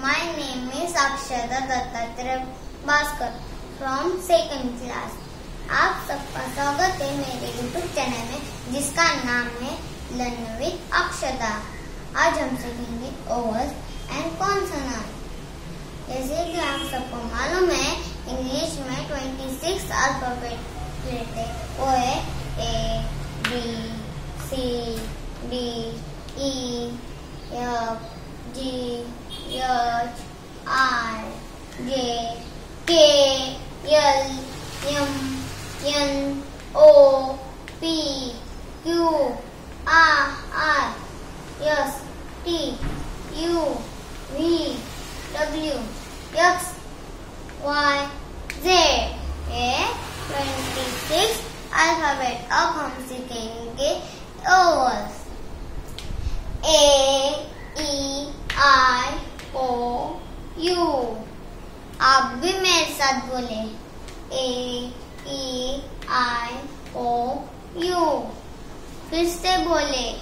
My name is Akshada Dattatreya Bhaskar from second class. आप सबका स्वागत है मेरे यूट्यूब चैनल में, जिसका नाम है लर्न विद अक्षदा आज हम सीखेंगे ओवल्स एंड कॉन्सोनेंट जैसे कि आप सबको मालूम है इंग्लिश में 26 अल्फ़ाबेट रहते वो है A B C D E F G R J K L M N O P Q R I S T U V W X Y Z A 26 alphabet of Hamsi Kenge ovals. You आप भी मेरे साथ बोले। A, E, I, O, U. फिर से बोले।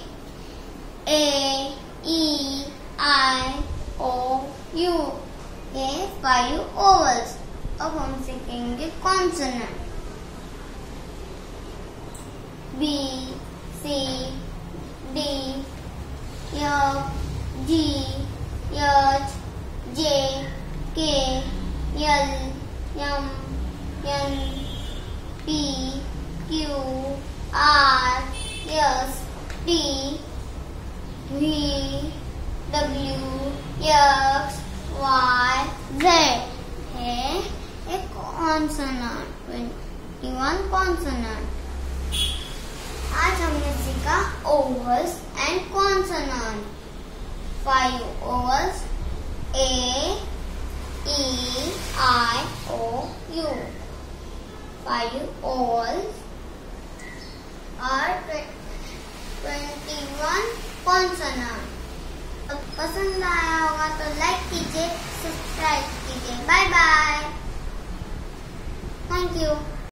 A, E, I, O, U. ये five vowels अब हम सीखेंगे consonant B C D F G H J K L M N P Q R S T V W X Y Z है एक consonant twenty one consonant आज हमने सीखा vowels and consonant five ovals A E I, O, U. Five ovals और twenty one consonant पसंद आया होगा तो लाइक कीजिए सब्सक्राइब कीजिए बाय बाय थैंक यू